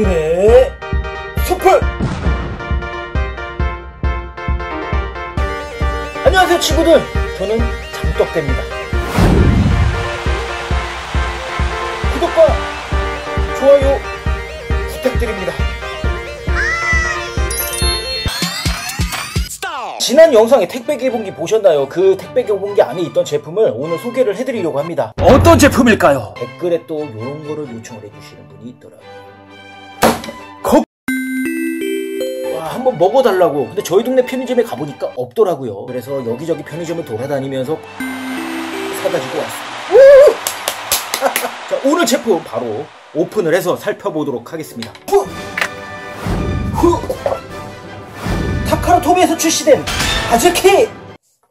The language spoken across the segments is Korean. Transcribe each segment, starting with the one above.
오늘의 숲을 안녕하세요 친구들. 저는 장떡대입니다. 구독과 좋아요 부탁드립니다. 지난 영상에 택배 개봉기 보셨나요? 그 택배 개봉기 안에 있던 제품을 오늘 소개를 해드리려고 합니다. 어떤 제품일까요? 댓글에 또 이런 거를 요청을 해주시는 분이 있더라고요 한번 먹어달라고. 근데 저희 동네 편의점에 가보니까 없더라고요. 그래서 여기저기 편의점을 돌아다니면서 주고 왔어요. 자, 오늘 제품 바로 오픈을 해서 살펴보도록 하겠습니다. 후! 후! 타카라토미에서 출시된 아즈키!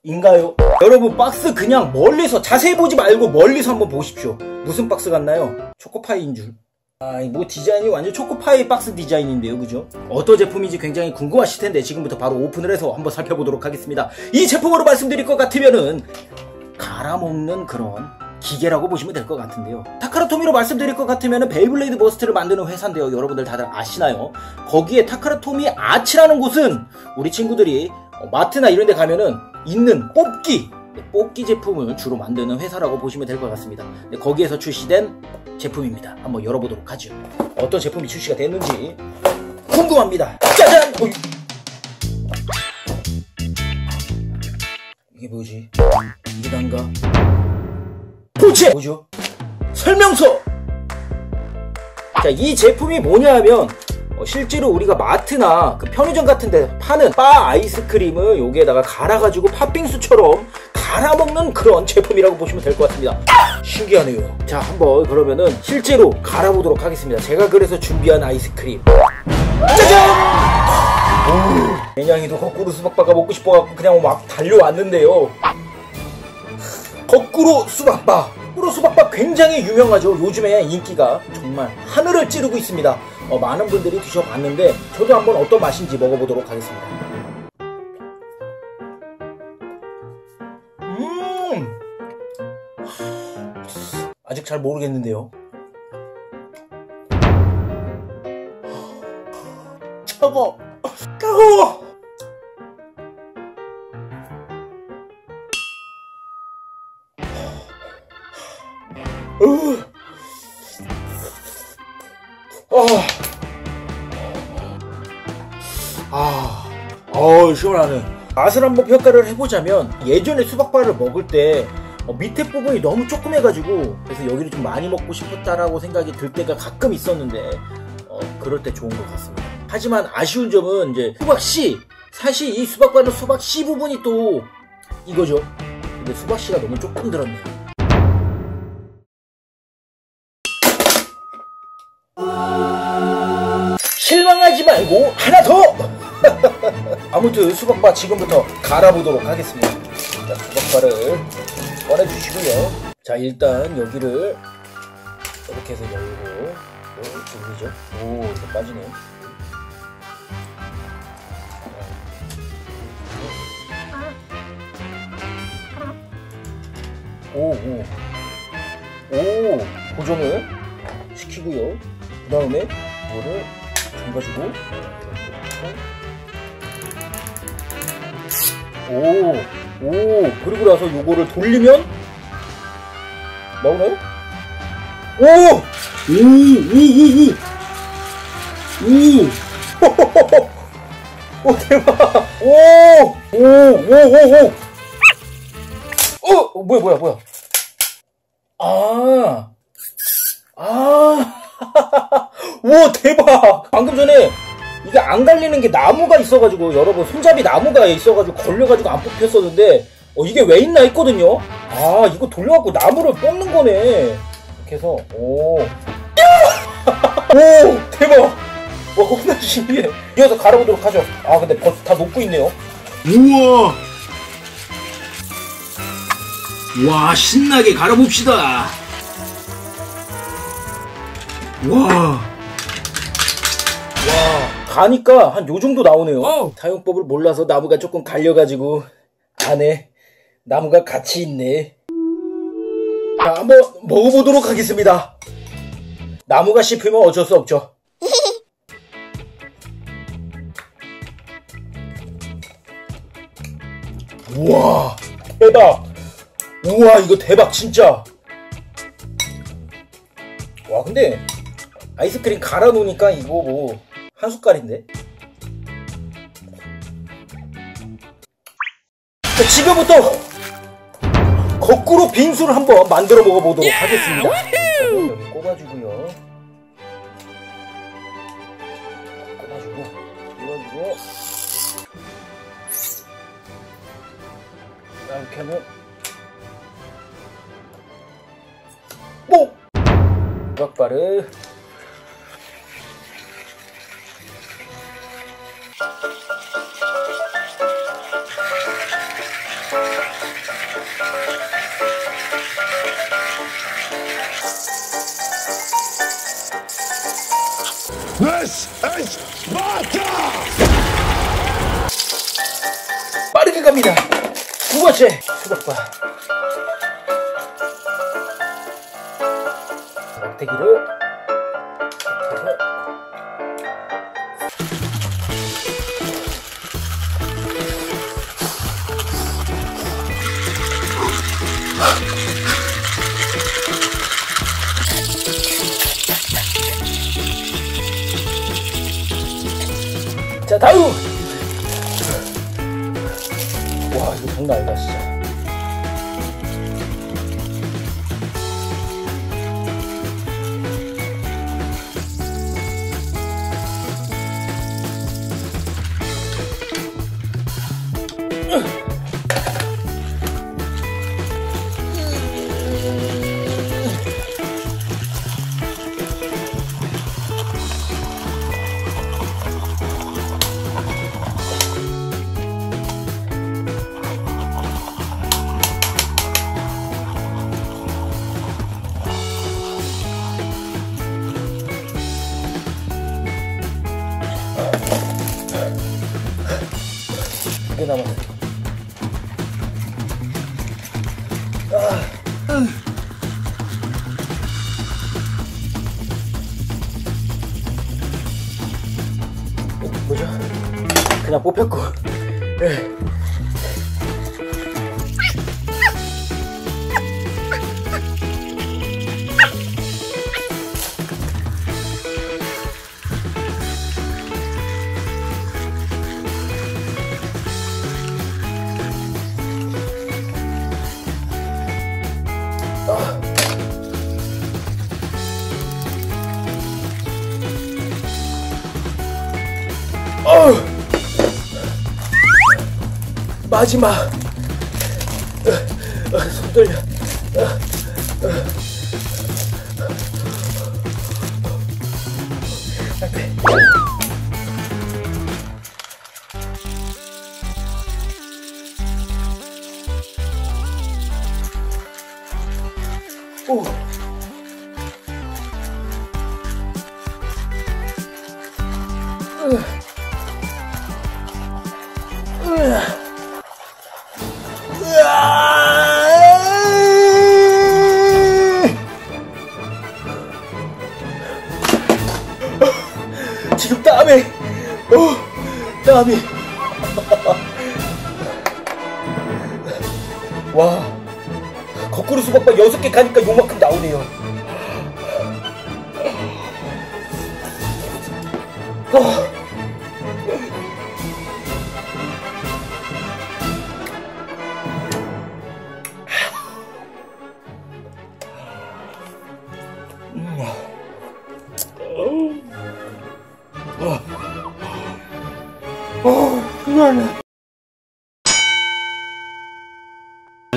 인가요? 여러분 박스 그냥 멀리서 자세히 보지 말고 멀리서 한번 보십시오. 무슨 박스 같나요? 초코파이인 줄. 아, 뭐 디자인이 완전 초코파이 박스 디자인인데요, 그죠? 어떤 제품인지 굉장히 궁금하실 텐데 지금부터 바로 오픈을 해서 한번 살펴보도록 하겠습니다. 이 제품으로 말씀드릴 것 같으면은 갈아먹는 그런 기계라고 보시면 될 것 같은데요. 타카라토미로 말씀드릴 것 같으면 베이블레이드 버스트를 만드는 회사인데요. 여러분들 다들 아시나요? 거기에 타카라토미 아츠라는 곳은 우리 친구들이 어, 마트나 이런 데 가면은 있는 뽑기 뽑기 제품을 주로 만드는 회사라고 보시면 될 것 같습니다. 네, 거기에서 출시된 제품입니다. 한번 열어보도록 하죠. 어떤 제품이 출시가 됐는지 궁금합니다. 짜잔! 어이. 이게 뭐지? 이게 난가? 도체! 뭐죠? 설명서! 자, 이 제품이 뭐냐 하면 어, 실제로 우리가 마트나 그 편의점 같은 데 파는 바 아이스크림을 여기에다가 갈아가지고 팥빙수처럼 갈아먹는 그런 제품이라고 보시면 될 것 같습니다. 신기하네요. 자, 한번 그러면은 실제로 갈아보도록 하겠습니다. 제가 그래서 준비한 아이스크림. 짜잔! 오, 매냥이도 거꾸로 수박바가 먹고 싶어갖고 그냥 막 달려왔는데요. 거꾸로 수박바. 거꾸로 수박바 굉장히 유명하죠. 요즘에 인기가 정말 하늘을 찌르고 있습니다. 어, 많은 분들이 드셔봤는데 저도 한번 어떤 맛인지 먹어보도록 하겠습니다. 음! 아직 잘 모르겠는데요. 차가워! 차가워! 으. 어 시원하네. 맛을 한번 평가를 해보자면 예전에 수박바를 먹을 때 어, 밑에 부분이 너무 조그매가지고 그래서 여기를 좀 많이 먹고 싶었다라고 생각이 들 때가 가끔 있었는데 어, 그럴 때 좋은 것 같습니다. 하지만 아쉬운 점은 이제 수박 씨 사실 이 수박바는 수박 씨 부분이 또 이거죠. 근데 수박 씨가 너무 조금 들었네요. 실망하지 말고 하나 더! 아무튼 수박바 지금부터 갈아보도록 하겠습니다. 자, 수박바를 꺼내주시고요. 자, 일단 여기를 이렇게 해서 열고 오, 돌리죠. 오, 이거 빠지네요. 오, 오. 오, 고정을 시키고요. 그 다음에 이거를 잠가주고 오, 오, 그리고 나서 요거를 돌리면 나오나요? 오! 오, 오, 오, 오! 오, 대박! 오! 오, 오, 오, 오! 어! 뭐야, 뭐야, 뭐야. 아. 아. 와 대박 방금 전에 이게 안 갈리는 게 나무가 있어가지고 여러분 손잡이 나무가 있어가지고 걸려가지고 안 뽑혔었는데 어, 이게 왜 있나 했거든요? 아 이거 돌려갖고 나무를 뽑는 거네. 이렇게 해서 오, 오! 대박! 와 겁나 신기해. 이어서 갈아보도록 하죠. 아 근데 벌써 다 녹고 있네요. 우와! 와 신나게 갈아봅시다. 와 가니까 한 요 정도 나오네요. 어. 사용법을 몰라서 나무가 조금 갈려가지고 안에 나무가 같이 있네. 자, 한번 먹어보도록 하겠습니다. 나무가 씹히면 어쩔 수 없죠. 우와 대박 우와 이거 대박 진짜 와 근데 아이스크림 갈아 놓으니까 이거 뭐 한 숟갈인데? 자, 지금부터 거꾸로 빙수를 한번 만들어 먹어보도록 하겠습니다. 자, 여기 꼽아주고요. 꼽아주고 눌러주고 자, 이렇게 하면. 뽕! 부각바를 This is Sparta! 빠르게 갑니다. 두 번째 수박바. 막대기를 그냥 뽑혔고 마지막. 어, 어, 손 떨려. 안돼 오. 땀이. 와 거꾸로 수박바 여섯 개 가니까 요만큼 나오네요. 어.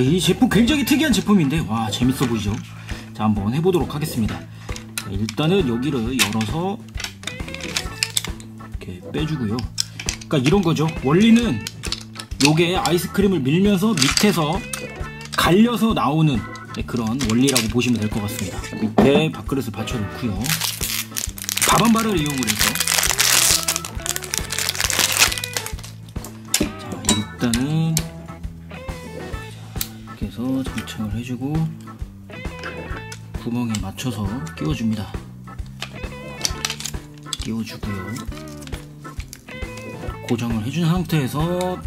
이 제품 굉장히 특이한 제품인데 와 재밌어 보이죠? 자 한번 해보도록 하겠습니다. 자, 일단은 여기를 열어서 이렇게 빼주고요. 그러니까 이런 거죠. 원리는 요게 아이스크림을 밀면서 밑에서 갈려서 나오는 네, 그런 원리라고 보시면 될 것 같습니다. 밑에 밥그릇을 받쳐놓고요. 밥 한 발을 이용을 해서 해서 장착을 해주고 구멍에 맞춰서 끼워줍니다. 끼워주고요. 고정을 해준 상태에서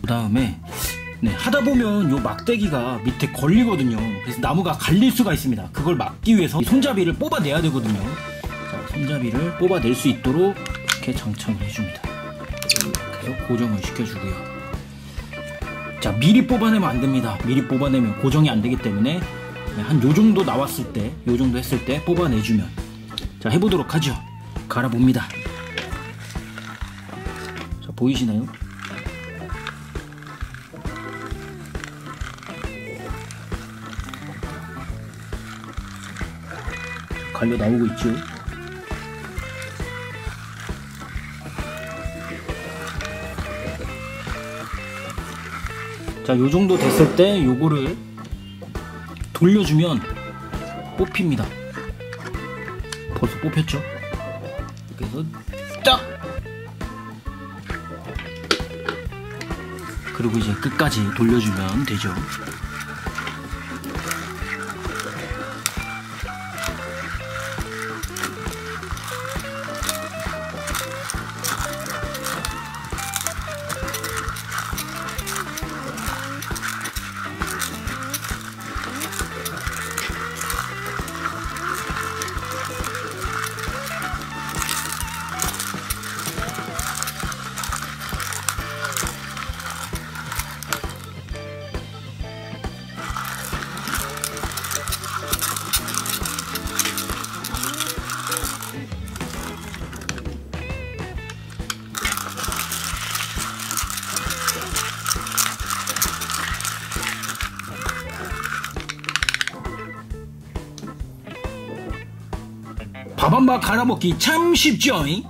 그 다음에 네, 하다 보면 요 막대기가 밑에 걸리거든요. 그래서 나무가 갈릴 수가 있습니다. 그걸 막기 위해서 이 손잡이를 뽑아내야 되거든요. 자, 손잡이를 뽑아낼 수 있도록 이렇게 장착을 해줍니다. 그래서 고정을 시켜주고요. 자, 미리 뽑아내면 안 됩니다. 미리 뽑아내면 고정이 안 되기 때문에 한 요 정도 나왔을 때, 요 정도 했을 때 뽑아내주면 자, 해보도록 하죠. 갈아봅니다. 자, 보이시나요? 갈려 나오고 있죠. 자, 요 정도 됐을 때 요거를 돌려주면 뽑힙니다. 벌써 뽑혔죠? 그래서 딱! 그리고 이제 끝까지 돌려주면 되죠. 갈아먹기 참 쉽죠? 잉?